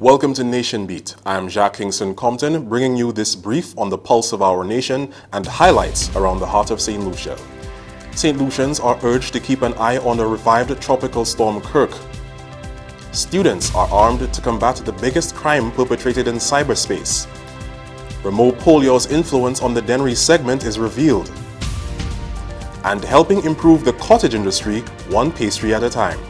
Welcome to Nation Beat. I am Jacques Kingston Compton, bringing you this brief on the pulse of our nation and highlights around the heart of St. Lucia. St. Lucians are urged to keep an eye on the revived tropical storm Kirk. Students are armed to combat the biggest crime perpetrated in cyberspace. Remo Polio's influence on the Dennery segment is revealed. And helping improve the cottage industry one pastry at a time.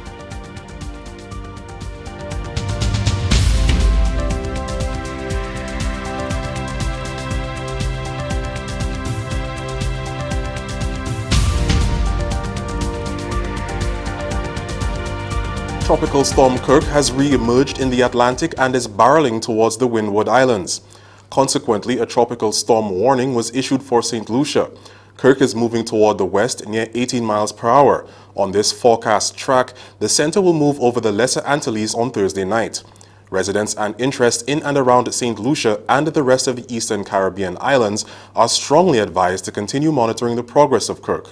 Tropical storm Kirk has re-emerged in the Atlantic and is barreling towards the Windward Islands. Consequently, a tropical storm warning was issued for St. Lucia. Kirk is moving toward the west near 18 miles per hour. On this forecast track, the center will move over the Lesser Antilles on Thursday night. Residents and interest in and around St. Lucia and the rest of the eastern Caribbean islands are strongly advised to continue monitoring the progress of Kirk.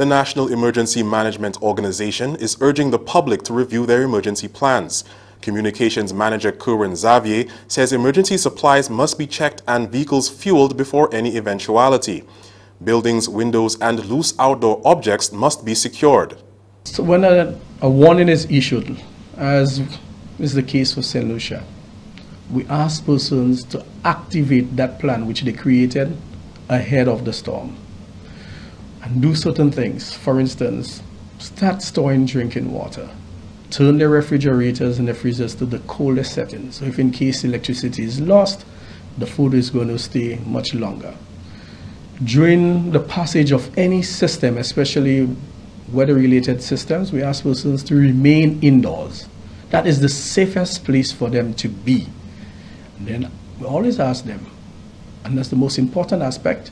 The National Emergency Management Organization is urging the public to review their emergency plans. Communications Manager Kerwin Xavier says emergency supplies must be checked and vehicles fueled before any eventuality. Buildings, windows, and loose outdoor objects must be secured. So when a, a warning is issued, as is the case for St. Lucia, we ask persons to activate that plan which they created ahead of the storm and do certain things. For instance, start storing drinking water. Turn the refrigerators and the freezers to the coldest settings. So if in case electricity is lost, the food is going to stay much longer. During the passage of any system, especially weather-related systems, we ask persons to remain indoors. That is the safest place for them to be. And then we always ask them, and that's the most important aspect,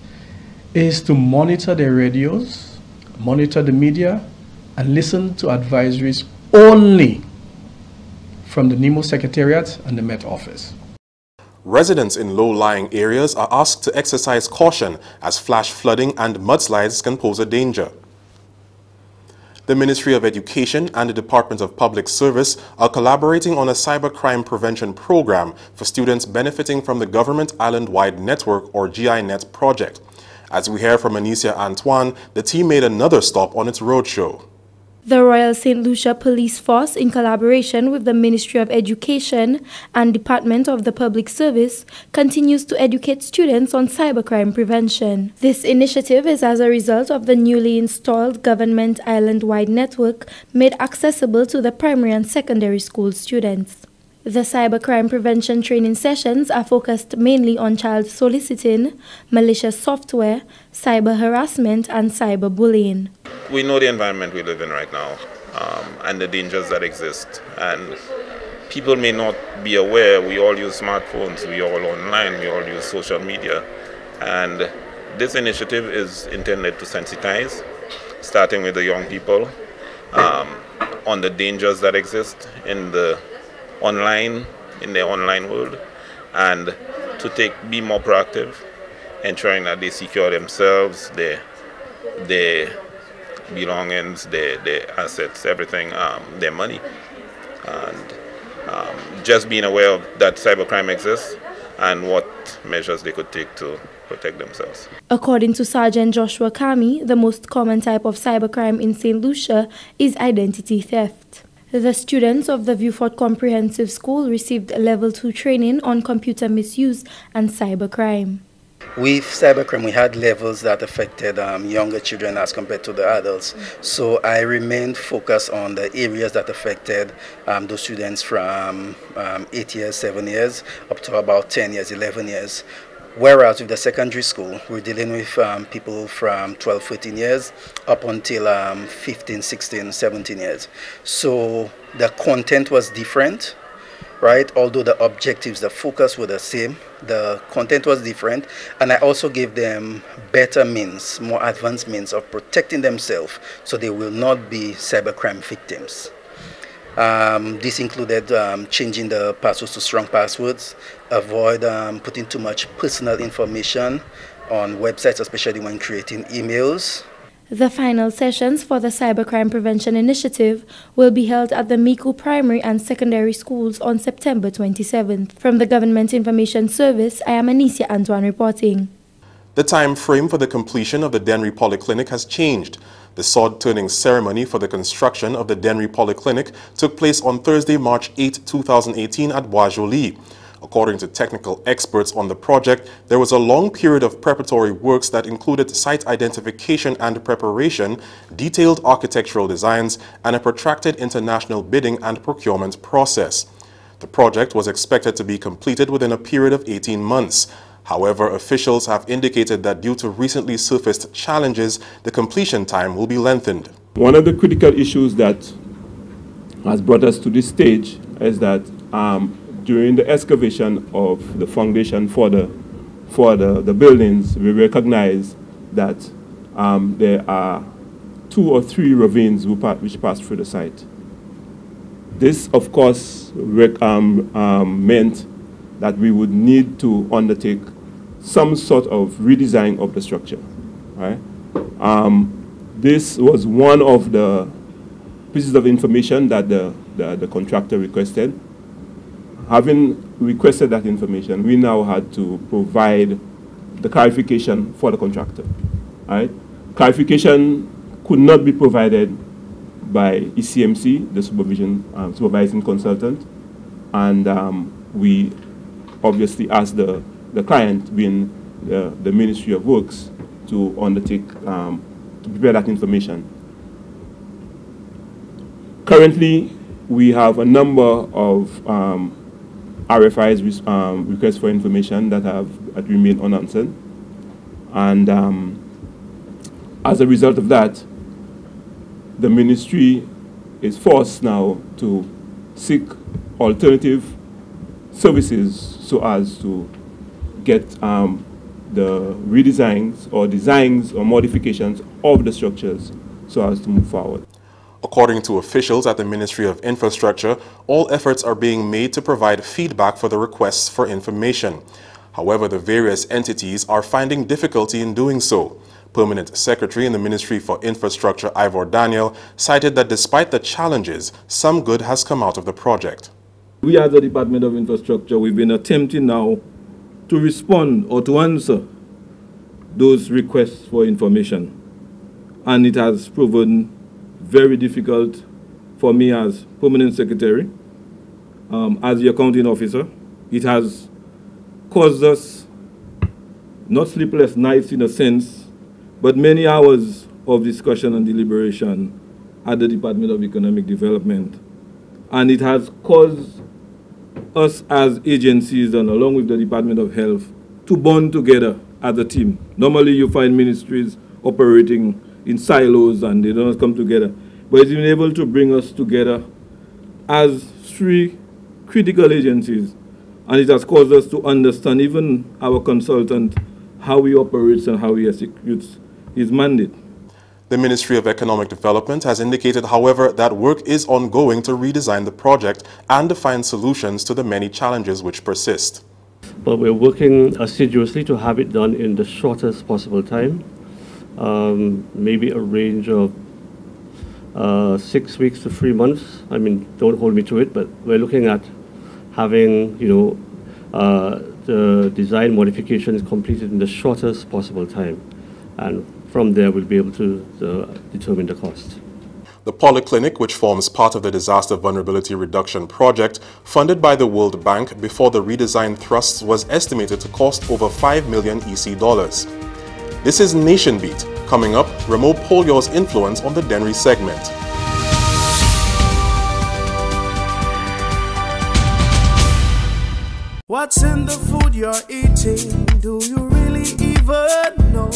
is to monitor the radios, monitor the media, and listen to advisories only from the NEMO Secretariat and the Met Office. Residents in low-lying areas are asked to exercise caution as flash flooding and mudslides can pose a danger. The Ministry of Education and the Department of Public Service are collaborating on a cybercrime prevention program for students benefiting from the Government Island-Wide Network or GINET project. As we hear from Anicia Antoine, the team made another stop on its roadshow. The Royal St. Lucia Police Force, in collaboration with the Ministry of Education and Department of the Public Service, continues to educate students on cybercrime prevention. This initiative is as a result of the newly installed government island-wide network made accessible to the primary and secondary school students. The cybercrime prevention training sessions are focused mainly on child soliciting, malicious software, cyber harassment, and cyberbullying. We know the environment we live in right now um, and the dangers that exist. And people may not be aware we all use smartphones, we all online, we all use social media. And this initiative is intended to sensitize, starting with the young people, um, on the dangers that exist in the online in the online world and to take be more proactive ensuring that they secure themselves their their belongings their, their assets everything um, their money and um, just being aware of that cybercrime exists and what measures they could take to protect themselves. According to Sergeant Joshua Kami, the most common type of cybercrime in St. Lucia is identity theft. The students of the Vieux-Fort Comprehensive School received level 2 training on computer misuse and cybercrime. With cybercrime, we had levels that affected um, younger children as compared to the adults. So I remained focused on the areas that affected um, those students from um, 8 years, 7 years, up to about 10 years, 11 years. Whereas with the secondary school, we're dealing with um, people from 12, 14 years up until um, 15, 16, 17 years. So the content was different, right? Although the objectives, the focus were the same, the content was different. And I also gave them better means, more advanced means of protecting themselves so they will not be cybercrime victims. Um, this included um, changing the passwords to strong passwords, avoid um, putting too much personal information on websites, especially when creating emails. The final sessions for the Cybercrime Prevention Initiative will be held at the Micoud Primary and Secondary Schools on September 27th. From the Government Information Service, I am Anicia Antoine reporting. The time frame for the completion of the Dennery Polyclinic has changed. The sod-turning ceremony for the construction of the Dennery Polyclinic took place on Thursday, March 8, 2018 at Bois. According to technical experts on the project, there was a long period of preparatory works that included site identification and preparation, detailed architectural designs, and a protracted international bidding and procurement process. The project was expected to be completed within a period of 18 months. However, officials have indicated that due to recently surfaced challenges, the completion time will be lengthened. One of the critical issues that has brought us to this stage is that um, during the excavation of the foundation for the, for the, the buildings, we recognize that um, there are two or three ravines which pass through the site. This, of course, um, um, meant that we would need to undertake some sort of redesign of the structure. Right? Um, this was one of the pieces of information that the, the, the contractor requested having requested that information, we now had to provide the clarification for the contractor. Right? Clarification could not be provided by ECMC, the supervision um, supervising consultant, and um, we obviously asked the, the client, being the, the Ministry of Works, to undertake um, to prepare that information. Currently, we have a number of um, RFIs, um, requests for information that have remained unanswered. And um, as a result of that, the ministry is forced now to seek alternative services so as to get um, the redesigns or designs or modifications of the structures so as to move forward. According to officials at the Ministry of Infrastructure, all efforts are being made to provide feedback for the requests for information. However, the various entities are finding difficulty in doing so. Permanent Secretary in the Ministry for Infrastructure Ivor Daniel cited that despite the challenges, some good has come out of the project. We as the Department of Infrastructure, we've been attempting now to respond or to answer those requests for information. And it has proven very difficult for me as permanent secretary, um, as the accounting officer. It has caused us not sleepless nights in a sense, but many hours of discussion and deliberation at the Department of Economic Development. And it has caused us as agencies and along with the Department of Health to bond together as a team. Normally you find ministries operating in silos and they don't come together. But it's been able to bring us together as three critical agencies. And it has caused us to understand, even our consultant, how he operates and how he executes his mandate. The Ministry of Economic Development has indicated, however, that work is ongoing to redesign the project and to find solutions to the many challenges which persist. But we're working assiduously to have it done in the shortest possible time um, maybe a range of uh, six weeks to three months. I mean, don't hold me to it, but we're looking at having, you know, uh, the design modifications completed in the shortest possible time. And from there, we'll be able to uh, determine the cost. The Polyclinic, which forms part of the Disaster Vulnerability Reduction Project, funded by the World Bank before the redesign thrusts was estimated to cost over 5 million EC dollars. This is Nation Beat. Coming up, Remo Polio's influence on the Dennery segment. What's in the food you're eating? Do you really even know?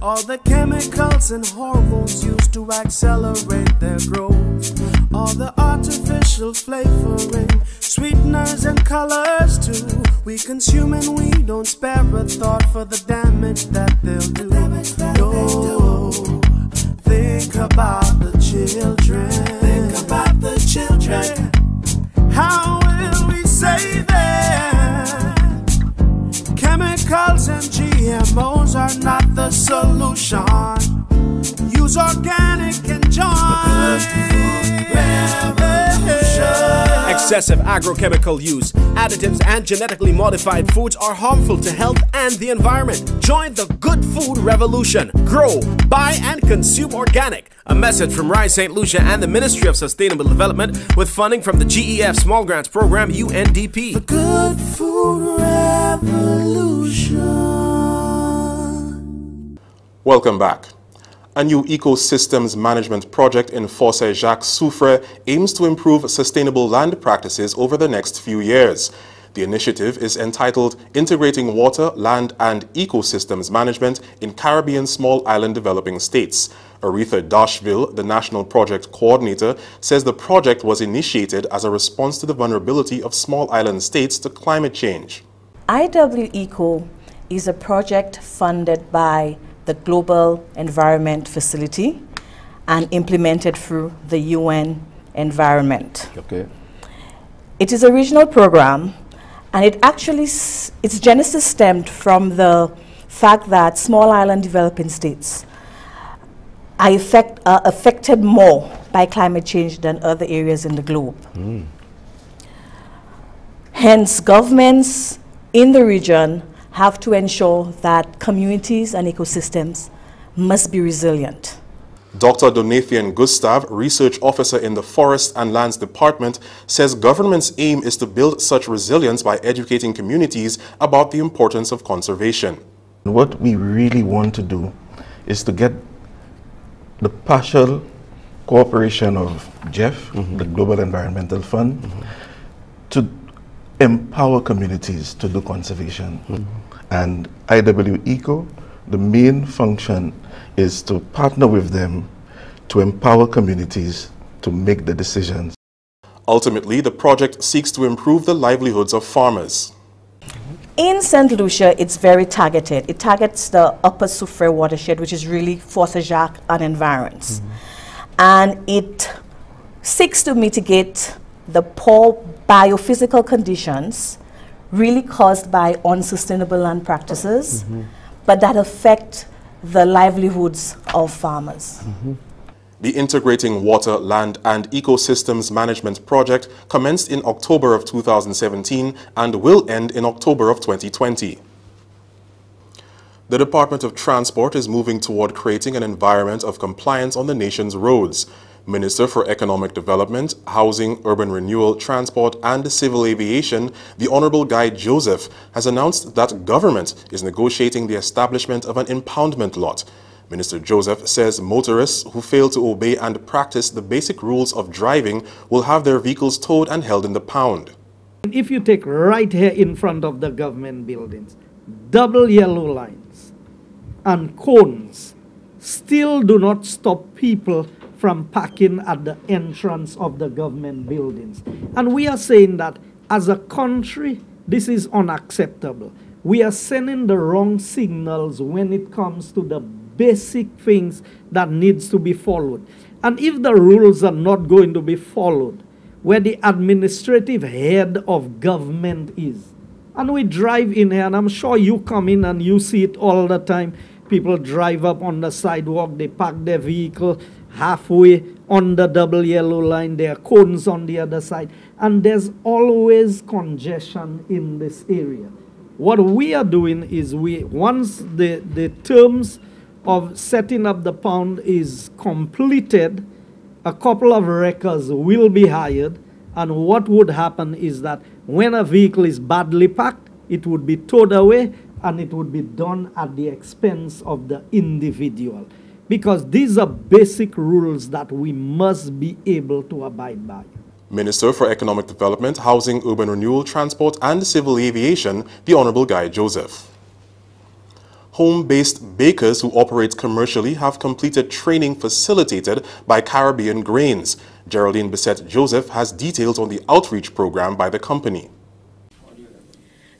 All the chemicals and hormones used to accelerate their growth. All the artificial flavoring, sweeteners and colors too. We consume and we don't spare a thought for the damage that they'll do. No, Excessive agrochemical use, additives, and genetically modified foods are harmful to health and the environment. Join the good food revolution. Grow, buy, and consume organic. A message from Rise St. Lucia and the Ministry of Sustainable Development with funding from the GEF Small Grants Program UNDP. The Good Food Revolution. Welcome back. A new ecosystems management project in Fond St. Jacques Soufrière aims to improve sustainable land practices over the next few years. The initiative is entitled Integrating Water, Land and Ecosystems Management in Caribbean Small Island Developing States. Aretha Dashville, the national project coordinator, says the project was initiated as a response to the vulnerability of small island states to climate change. IWECO is a project funded by the Global Environment Facility and implemented through the UN Environment. Okay. It is a regional program and it actually, its genesis stemmed from the fact that small island developing states are effect, uh, affected more by climate change than other areas in the globe. Mm. Hence, governments in the region have to ensure that communities and ecosystems must be resilient. Dr. Donatian Gustave, research officer in the Forest and Lands Department, says government's aim is to build such resilience by educating communities about the importance of conservation. What we really want to do is to get the partial cooperation of GEF, mm -hmm. the Global Environmental Fund, mm -hmm. to empower communities to do conservation. Mm -hmm. And IWECO, the main function is to partner with them to empower communities to make the decisions. Ultimately, the project seeks to improve the livelihoods of farmers. In St. Lucia, it's very targeted. It targets the Upper Soufrière watershed, which is really Fond St. Jacques and environs. Mm -hmm. And it seeks to mitigate the poor biophysical conditions really caused by unsustainable land practices, mm -hmm. but that affect the livelihoods of farmers. Mm -hmm. The Integrating Water, Land and Ecosystems Management Project commenced in October of 2017 and will end in October of 2020. The Department of Transport is moving toward creating an environment of compliance on the nation's roads. Minister for Economic Development, Housing, Urban Renewal, Transport and Civil Aviation, the Honorable Guy Joseph, has announced that government is negotiating the establishment of an impoundment lot. Minister Joseph says motorists who fail to obey and practice the basic rules of driving will have their vehicles towed and held in the pound. If you take right here in front of the government buildings, double yellow lines and cones still do not stop people from parking at the entrance of the government buildings. And we are saying that as a country, this is unacceptable. We are sending the wrong signals when it comes to the basic things that needs to be followed. And if the rules are not going to be followed, where the administrative head of government is, and we drive in here, and I'm sure you come in and you see it all the time. People drive up on the sidewalk, they park their vehicle, halfway on the double yellow line. There are cones on the other side. And there's always congestion in this area. What we are doing is we, once the, the terms of setting up the pound is completed, a couple of wreckers will be hired. And what would happen is that when a vehicle is badly packed, it would be towed away and it would be done at the expense of the individual because these are basic rules that we must be able to abide by. Minister for Economic Development, Housing, Urban Renewal, Transport and Civil Aviation, the Honorable Guy Joseph. Home-based bakers who operate commercially have completed training facilitated by Caribbean Grains. Geraldine Bissett Joseph has details on the outreach program by the company.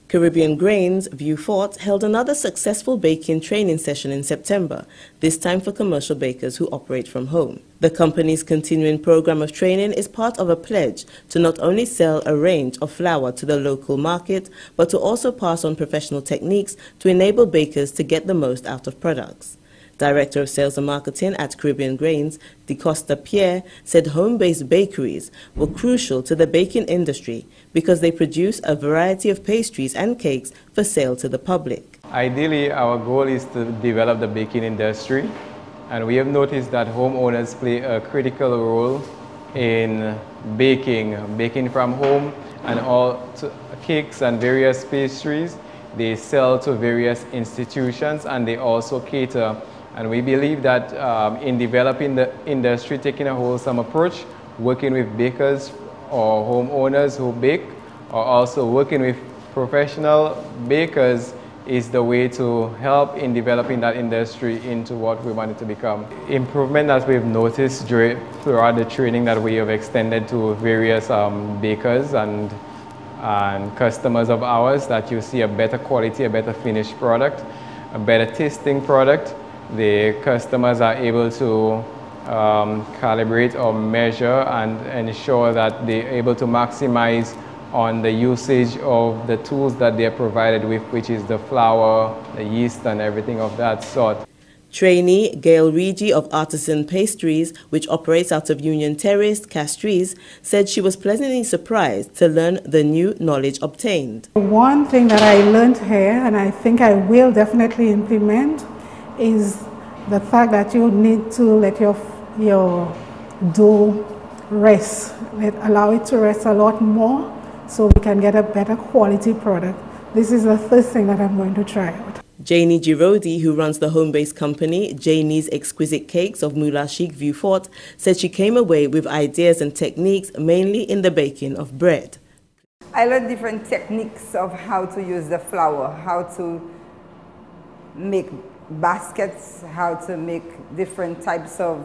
Caribbean Grains, Vieux Fort, held another successful baking training session in September, this time for commercial bakers who operate from home. The company's continuing program of training is part of a pledge to not only sell a range of flour to the local market, but to also pass on professional techniques to enable bakers to get the most out of products. Director of Sales and Marketing at Caribbean Grains, DeCosta Pierre, said home-based bakeries were crucial to the baking industry because they produce a variety of pastries and cakes for sale to the public. Ideally, our goal is to develop the baking industry, and we have noticed that homeowners play a critical role in baking, baking from home, and all cakes and various pastries. They sell to various institutions and they also cater and we believe that um, in developing the industry, taking a wholesome approach, working with bakers or homeowners who bake, or also working with professional bakers is the way to help in developing that industry into what we want it to become. Improvement that we've noticed during, throughout the training that we have extended to various um, bakers and, and customers of ours that you see a better quality, a better finished product, a better tasting product, the customers are able to um, calibrate or measure and ensure that they're able to maximize on the usage of the tools that they're provided with, which is the flour, the yeast, and everything of that sort. Trainee Gail Rigi of Artisan Pastries, which operates out of Union Terrace, Castries, said she was pleasantly surprised to learn the new knowledge obtained. One thing that I learned here, and I think I will definitely implement, is the fact that you need to let your, your dough rest, let, allow it to rest a lot more so we can get a better quality product. This is the first thing that I'm going to try out. Janie Girodi, who runs the home-based company Janie's Exquisite Cakes of Moule-a-Chique Vieux Fort, said she came away with ideas and techniques mainly in the baking of bread. I learned different techniques of how to use the flour, how to make baskets, how to make different types of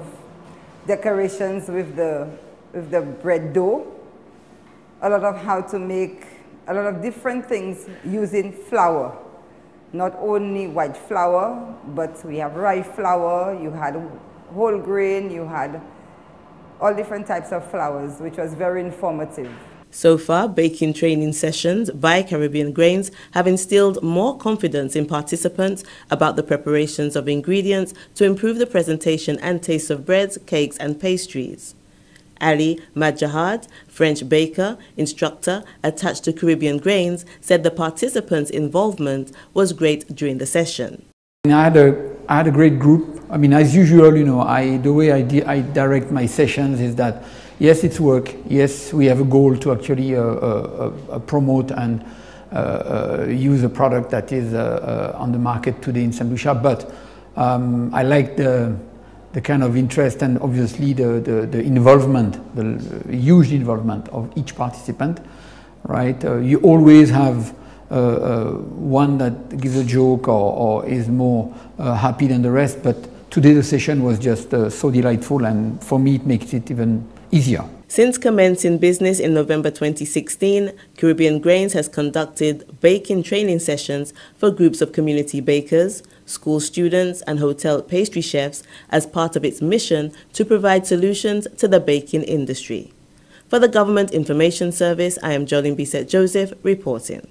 decorations with the, with the bread dough, a lot of how to make a lot of different things using flour. Not only white flour, but we have rye flour, you had whole grain, you had all different types of flours, which was very informative. So far, baking training sessions by Caribbean Grains have instilled more confidence in participants about the preparations of ingredients to improve the presentation and taste of breads, cakes, and pastries. Ali Majahad, French baker, instructor attached to Caribbean Grains, said the participants' involvement was great during the session. I had a, I had a great group. I mean, as usual, you know, I, the way I, I direct my sessions is that yes, it's work. Yes, we have a goal to actually uh, uh, uh promote and uh, uh, use a product that is uh, on the market today in. Lucia. But um, I like the, the kind of interest and obviously the, the, the involvement, the huge involvement of each participant, right? you always have uh, uh, one that gives a joke or, or is more uh, happy than the rest. But today the session was just so delightful, and for me it makes it even easier. Since commencing business in November 2016, Caribbean Grains has conducted baking training sessions for groups of community bakers, school students, and hotel pastry chefs as part of its mission to provide solutions to the baking industry. For the Government Information Service, I am Jolene Bisset Joseph reporting.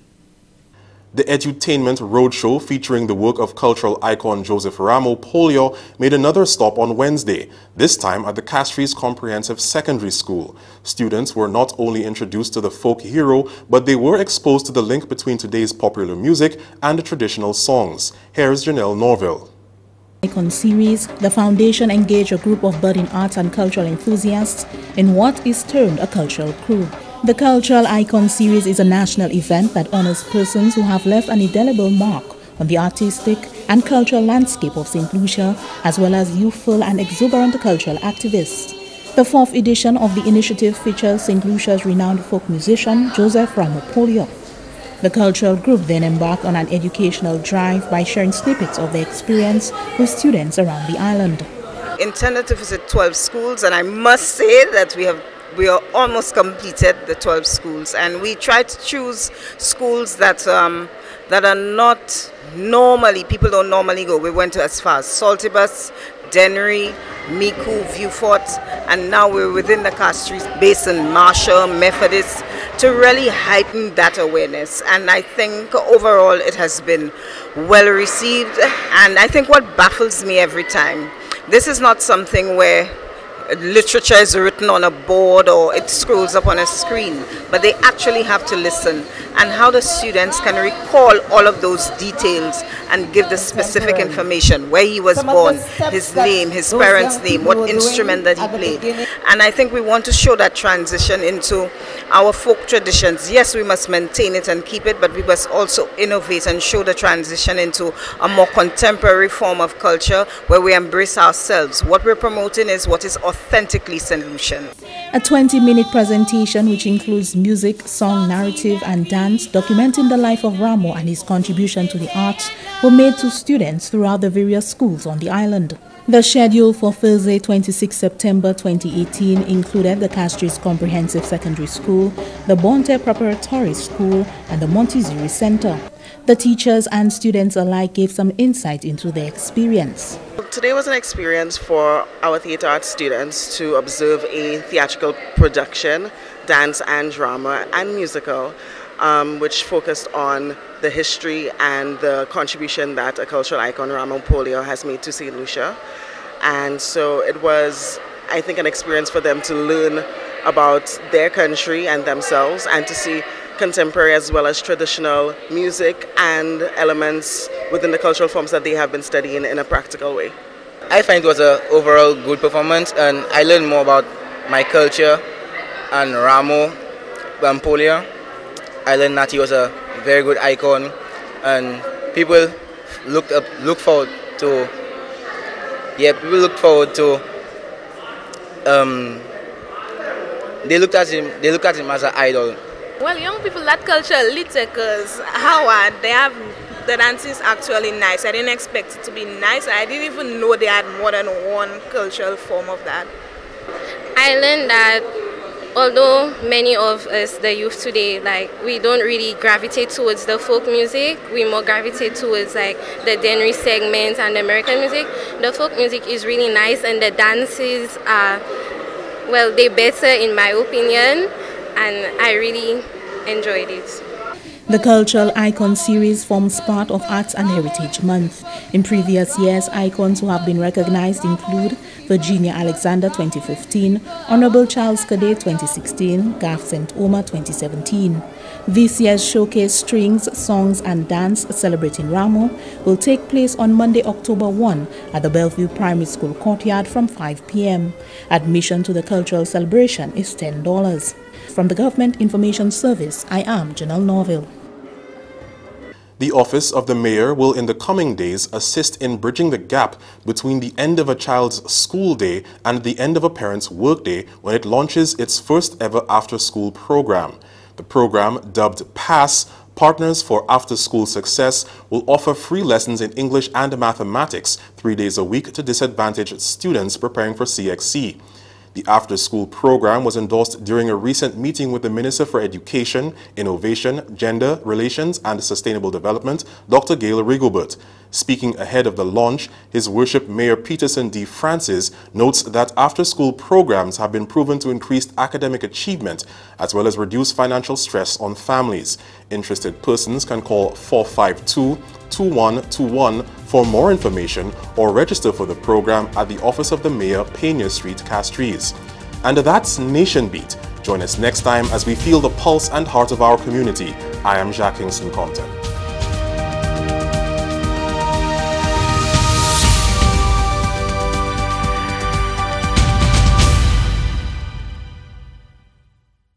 The Edutainment Roadshow featuring the work of cultural icon Joseph Ramo Polio made another stop on Wednesday, this time at the Castries Comprehensive Secondary School. Students were not only introduced to the folk hero, but they were exposed to the link between today's popular music and the traditional songs. Here's Janelle Norville. Icon series, the foundation engaged a group of budding arts and cultural enthusiasts in what is termed a cultural crew. The Cultural Icon Series is a national event that honors persons who have left an indelible mark on the artistic and cultural landscape of St. Lucia, as well as youthful and exuberant cultural activists. The fourth edition of the initiative features St. Lucia's renowned folk musician Joseph Ramopolio. The cultural group then embarked on an educational drive by sharing snippets of their experience with students around the island. Intended to visit 12 schools, and I must say that we have we are almost completed the 12 schools and we try to choose schools that um, that are not normally people don't normally go we went to as far as Saltibus, Dennery, Micoud, Vieux Fort and now we're within the Castries Basin, Marshall, Methodist to really heighten that awareness. And I think overall it has been well received. And I think what baffles me every time, this is not something where literature is written on a board or it scrolls up on a screen, but they actually have to listen. And how the students can recall all of those details and give the specific information where he was born, his name, his parents' name, what instrument that he played. And I think we want to show that transition into our folk traditions. Yes, we must maintain it and keep it, but we must also innovate and show the transition into a more contemporary form of culture where we embrace ourselves. What we're promoting is what is authentically St. Lucian. A 20 minute presentation, which includes music, song, narrative, and dance, documenting the life of Ramo and his contribution to the arts, were made to students throughout the various schools on the island. The schedule for Thursday, 26 September 2018 included the Castries Comprehensive Secondary School, the Bonte Preparatory School, and the Montessori Center. The teachers and students alike gave some insight into their experience. Today was an experience for our theatre arts students to observe a theatrical production, dance and drama and musical, um, which focused on the history and the contribution that a cultural icon, Ramo Polio, has made to St. Lucia. And so it was, I think, an experience for them to learn about their country and themselves and to see contemporary as well as traditional music and elements within the cultural forms that they have been studying in a practical way. I find it was an overall good performance and I learned more about my culture and Ramo Poleor. I learned that he was a very good icon and people looked up look forward to yeah people look forward to um, they looked at him they look at him as an idol well, young people, that culture little because Howard, they have the dance is actually nice. I didn't expect it to be nice. I didn't even know they had more than one cultural form of that. I learned that although many of us, the youth today, like we don't really gravitate towards the folk music, we more gravitate towards like the Dennery segments and American music. The folk music is really nice, and the dances are well, they better in my opinion and I really enjoyed it. The Cultural Icon series forms part of Arts and Heritage Month. In previous years, icons who have been recognized include Virginia Alexander 2015, Honorable Charles Cadet 2016, Garth St. Omer 2017. This year's showcase Strings, Songs and Dance celebrating Ramo will take place on Monday, October 1 at the Bellevue Primary School courtyard from 5 p.m. Admission to the cultural celebration is $10. From the Government Information Service, I am Janelle Norville. The Office of the Mayor will in the coming days assist in bridging the gap between the end of a child's school day and the end of a parent's workday when it launches its first ever after-school program. The program, dubbed PASS, Partners for After School Success, will offer free lessons in English and mathematics three days a week to disadvantaged students preparing for CXC. The after-school program was endorsed during a recent meeting with the Minister for Education, Innovation, Gender Relations and Sustainable Development, Dr. Gail Rigobert. Speaking ahead of the launch, His Worship Mayor Peterson D. Francis notes that after-school programs have been proven to increase academic achievement as well as reduce financial stress on families. Interested persons can call 452 2121 for more information or register for the program at the Office of the Mayor, Peynier Street, Castries. And that's Nation Beat. Join us next time as we feel the pulse and heart of our community. I am Jacques Kingston Compton.